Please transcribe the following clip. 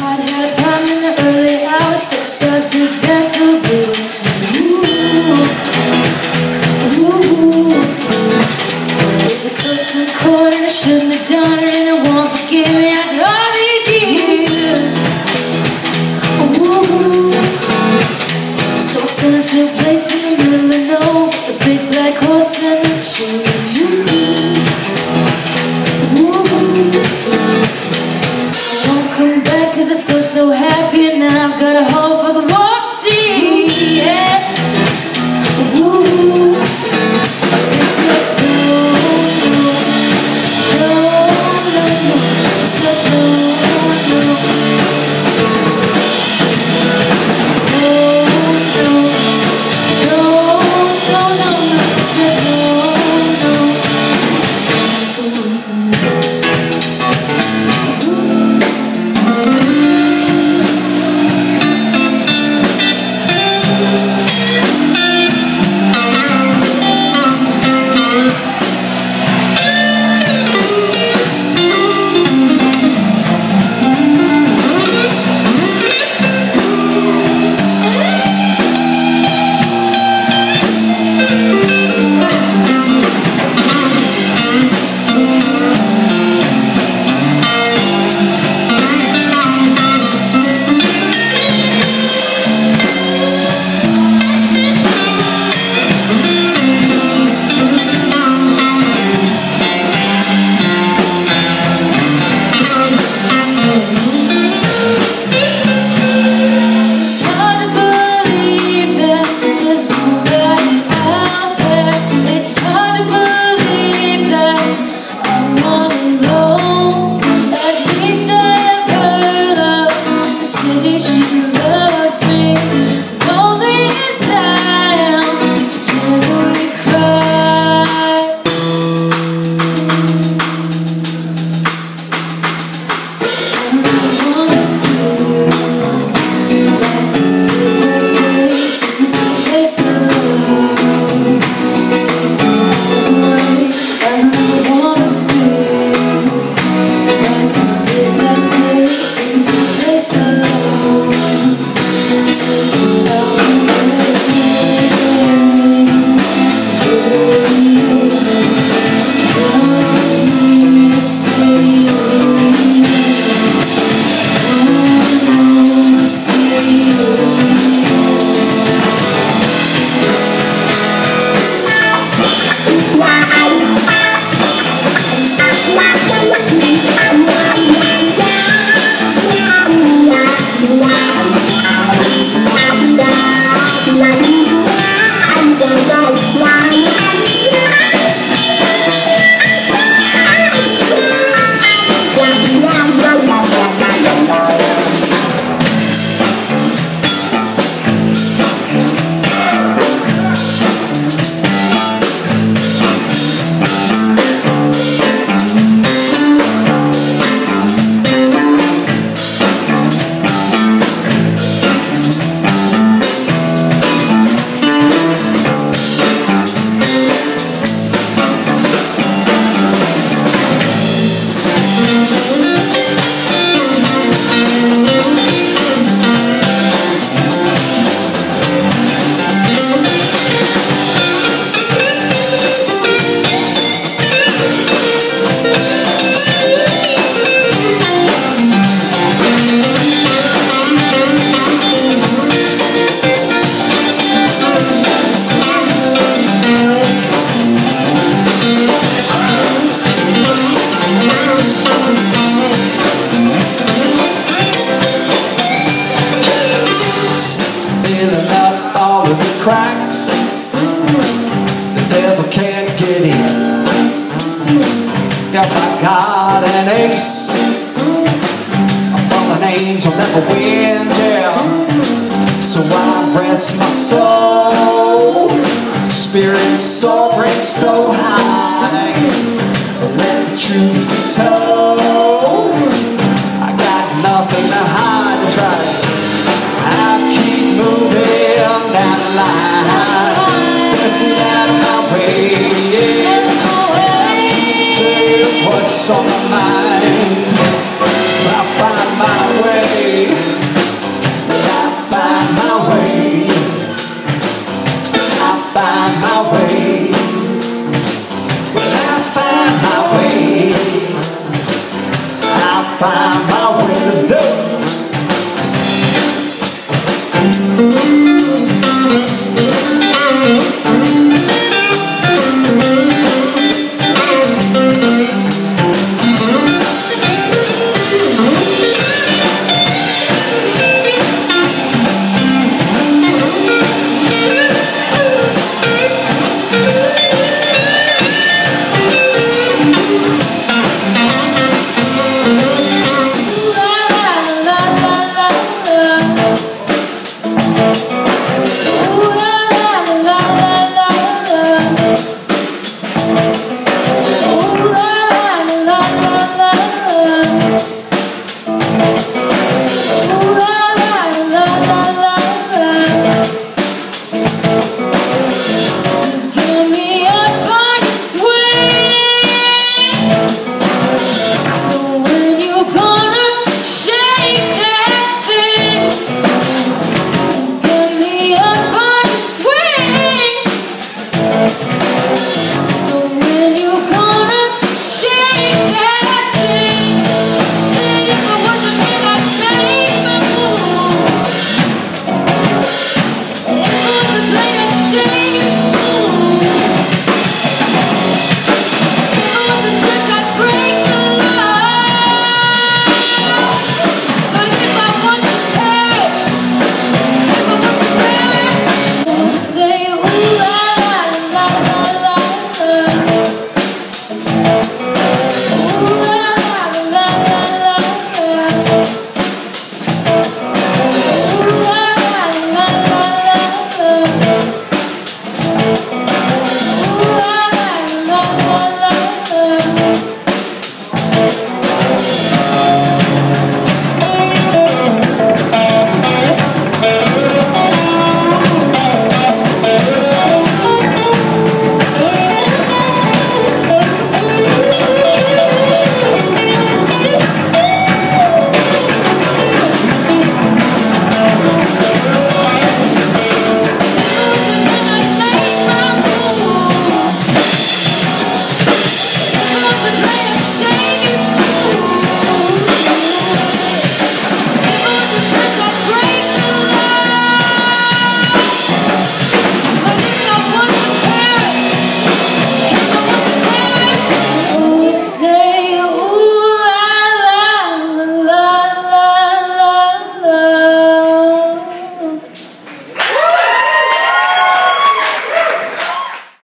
I'd had a problem in the early hours, sick, stuck to death. cracks. The devil can't get in. If I got an ace A fallen angel never wins, yeah. So I rest my soul. Spirit soaring so high. Let the truth be told.